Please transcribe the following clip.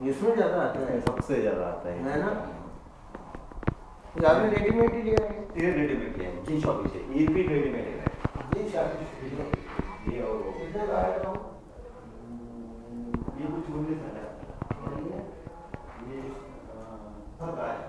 इसमें ज़्यादा आता है। सबसे ज़्यादा आता है। है ना? तो ज़्यादा रेडीमेड ही लिया है। ये रेडीमेड लिया है। जी शॉपिंग से ये भी रेडीमेड है। जिन शॉपिंग ये और कितने का है ये कुछ बोल नहीं सकता ये हर का है